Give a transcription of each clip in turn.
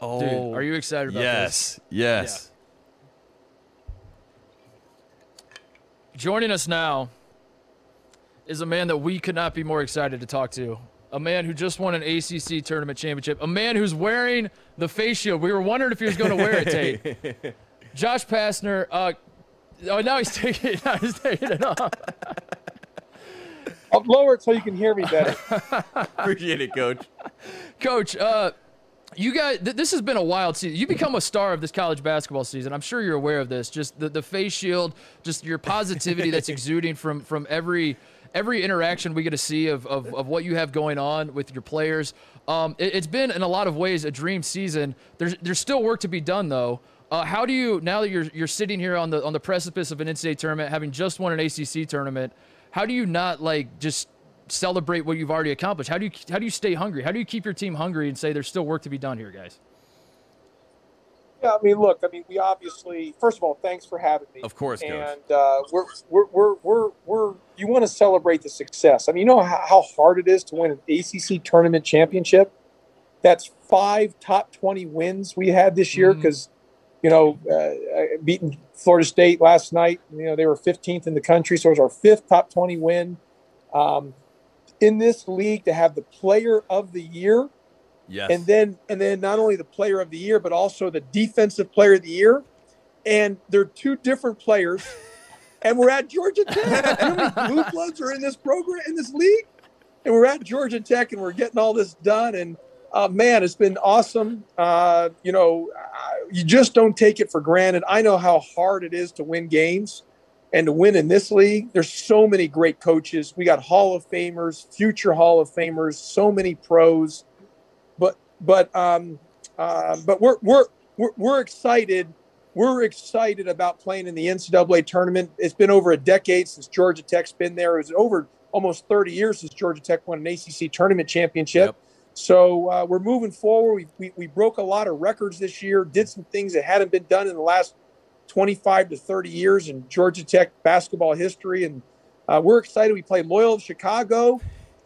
Oh, Dude, are you excited about this? yes, yes. Joining us now is a man that we could not be more excited to talk to. A man who just won an ACC tournament championship. A man who's wearing the face shield. We were wondering if he was going to wear it, Tate. Josh Pastner. Uh, oh, now he's taking, it. now he's taking it off. I'll lower it so you can hear me better. Appreciate it, Coach. Coach, uh, you guys, th- this has been a wild season. You become a star of this college basketball season. I'm sure you're aware of this. Just the, the face shield, just your positivity that's exuding from from every every interaction we get to see of, of, of what you have going on with your players. Um, it, has been in a lot of ways a dream season. There's there's still work to be done though. Uh, how do you now that you're you're sitting here on the on the precipice of an NCAA tournament, having just won an ACC tournament? How do you not like just celebrate what you've already accomplished? How do you how do you stay hungry? How do you keep your team hungry and say there's still work to be done here, guys? Yeah, I mean, look, I mean, we obviously, first of all, thanks for having me. Of course. And uh, we're, we're, we're, we're, we're, you want to celebrate the success. I mean, you know how, how hard it is to win an ACC tournament championship? That's five top 20 wins we had this year because, mm-hmm. you know, uh, beating Florida State last night, you know, they were 15th in the country. So it was our fifth top 20 win. Um, in this league to have the player of the year. Yes. And then and then not only the player of the year, but also the defensive player of the year. And they're two different players. and we're at Georgia Tech. How many blue bloods are in this program in this league? And we're at Georgia Tech and we're getting all this done. And uh, man, it's been awesome. Uh, you know, uh, you just don't take it for granted. I know how hard it is to win games and to win in this league, there's so many great coaches. We got Hall of Famers, future Hall of Famers, so many pros. But but um, uh, but we're, we're we're we're excited. We're excited about playing in the NCAA tournament. It's been over a decade since Georgia Tech's been there. It was over almost 30 years since Georgia Tech won an ACC tournament championship. Yep. So uh, we're moving forward. We, we, we broke a lot of records this year, did some things that hadn't been done in the last 25 to 30 years in Georgia Tech basketball history. And uh, we're excited. We play Loyola Chicago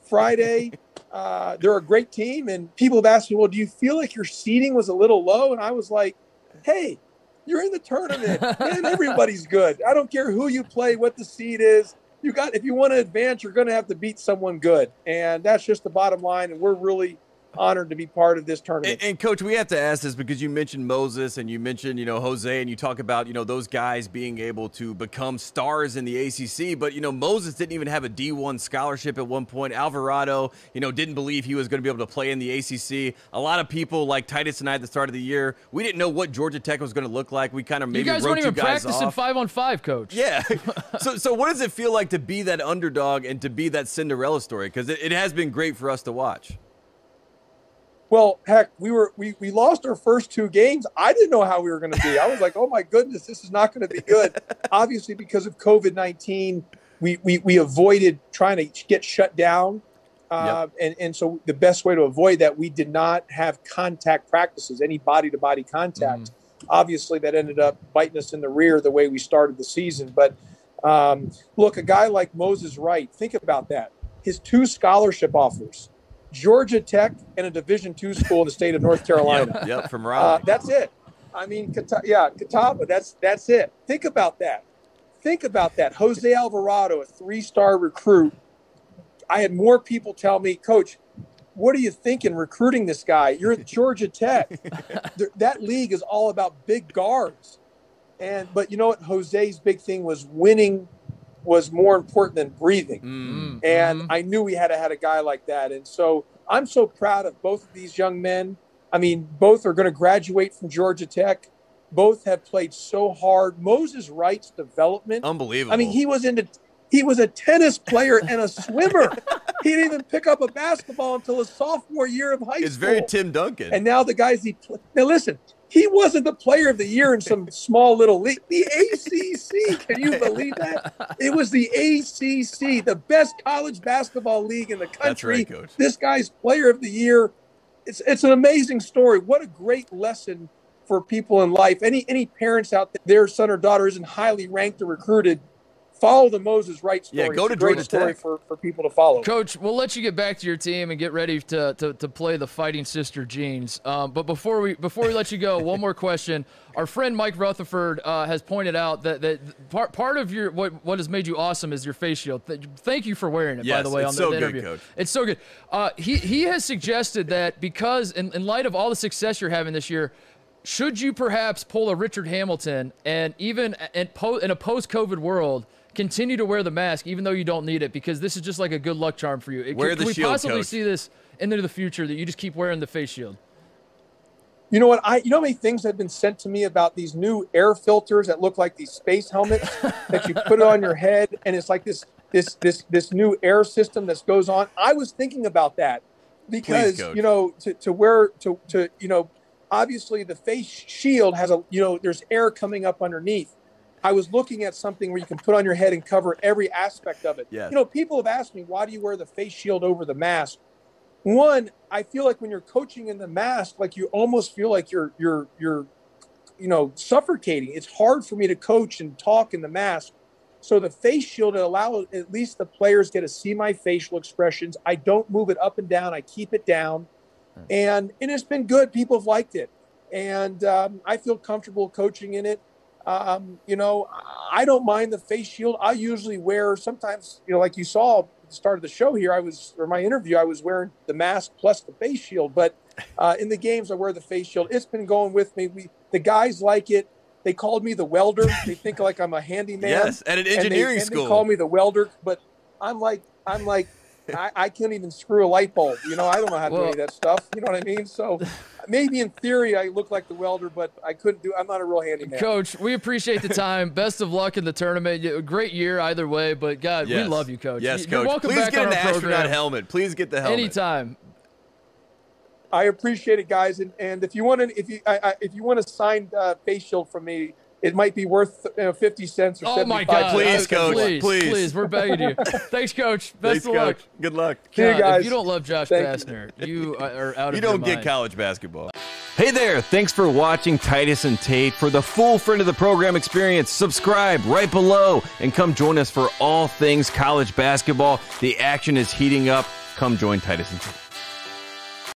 Friday. Uh, they're a great team. And people have asked me, well, do you feel like your seating was a little low? And I was like, hey, you're in the tournament and everybody's good. I don't care who you play, what the seed is. You got, if you want to advance, you're going to have to beat someone good. And that's just the bottom line. And we're really, honored to be part of this tournament. And, and, coach, we have to ask this because you mentioned Moses and you mentioned, you know, Jose, and you talk about, you know, those guys being able to become stars in the ACC. But you know, Moses didn't even have a D1 scholarship at one point. Alvarado, you know, didn't believe he was going to be able to play in the ACC. A lot of people like Titus and I at the start of the year, we didn't know what Georgia Tech was going to look like. We kind of maybe you guys wrote weren't even you guys practicing off. five on five, coach. Yeah. so, so what does it feel like to be that underdog and to be that Cinderella story? Because it, it has been great for us to watch. Well, heck, we were we, we lost our first two games. I didn't know how we were going to be. I was like, oh my goodness, this is not going to be good. Obviously, because of COVID nineteen, we, we we avoided trying to get shut down, uh, yep. and and so the best way to avoid that, we did not have contact practices, any body to body contact. Mm. Obviously, that ended up biting us in the rear the way we started the season. But um, look, a guy like Moses Wright, think about that. His two scholarship offers Georgia Tech, and a Division two school in the state of North Carolina. yep, yep from Raleigh. Uh, that's it. I mean, yeah, Catawba. That's that's it. Think about that. Think about that. Jose Alvarado, a three-star recruit. I had more people tell me, Coach, what are you thinking recruiting this guy? You're at Georgia Tech. that league is all about big guards. And but you know what? Jose's big thing was winning was more important than breathing. Mm-hmm. And I knew we had to have a guy like that. And so I'm so proud of both of these young men. I mean, both are going to graduate from Georgia Tech. Both have played so hard. Moses Wright's development, unbelievable. I mean, he was into he was a tennis player and a swimmer. he didn't even pick up a basketball until his sophomore year of high it's school. It's very Tim Duncan. And now the guys he now listen, he wasn't the player of the year in some small little league. The ACC, can you believe that? It was the ACC, the best college basketball league in the country. Right, this guy's player of the year. It's it's an amazing story. What a great lesson for people in life. Any any parents out there, their son or daughter isn't highly ranked or recruited, follow the Moses Wright story. Yeah, go It's to a great Georgia story Tech. for, for people to follow. Coach, we'll let you get back to your team and get ready to, to, to play the Fighting Sister Jeans. Um, but before we before we let you go, one more question. Our friend Mike Rutherford uh, has pointed out that, that part part of your what what has made you awesome is your face shield. Th- thank you for wearing it, by the way, on the, so the good, interview. Coach. It's so good. Uh, he he has suggested that because in, in light of all the success you're having this year. Should you perhaps pull a Richard Hamilton and even in, po- in a post-COVID world, continue to wear the mask even though you don't need it because this is just like a good luck charm for you? It- Wear can, the can we shield, possibly Coach. see this into the future that you just keep wearing the face shield? You know what? I you know how many things have been sent to me about these new air filters that look like these space helmets that you put on your head, and it's like this this this this new air system that goes on. I was thinking about that because Coach. you know to, to wear to to you know obviously the face shield has a you know there's air coming up underneath. I was looking at something where you can put on your head and cover every aspect of it. Yes. You know, people have asked me, why do you wear the face shield over the mask? One, I feel like when you're coaching in the mask, like you almost feel like you're you're you're you know suffocating. It's hard for me to coach and talk in the mask. So the face shield allows at least the players get to see my facial expressions. I don't move it up and down. I keep it down, and and it's been good. People have liked it, and um, I feel comfortable coaching in it. Um, you know, I don't mind the face shield. I usually wear sometimes, you know, like you saw at the start of the show here, I was or my interview, I was wearing the mask plus the face shield. But uh, in the games, I wear the face shield. It's been going with me. We the guys like it. They called me the welder. They think like I'm a handyman. Yes, at an And they- engineering and school. They call me the welder, but I'm like I'm like I, I can't even screw a light bulb. You know, I don't know how to do any of that stuff. You know what I mean? So maybe in theory I look like the welder, but I couldn't do. I'm not a real handyman. Coach, we appreciate the time. Best of luck in the tournament. You- Great year either way, but God, Yes. we love you, Coach. Yes, You're Coach. welcome Please back get on an our astronaut program helmet. Please get the helmet. anytime. I appreciate it, guys. And, and if you want to, if you I, I, if you want a signed uh, face shield from me, it might be worth you know, fifty cents or Oh my 75 God! Please, cents. Coach, Please, please. please, we're begging you. Thanks, Coach. Best Thanks, of luck. Coach. Good luck. See you guys. If you don't love Josh Thank you. You are out You of your don't get mind. college basketball. Hey there, thanks for watching Titus and Tate. For the full friend of the program experience, subscribe right below and come join us for all things college basketball. The action is heating up. Come join Titus and Tate.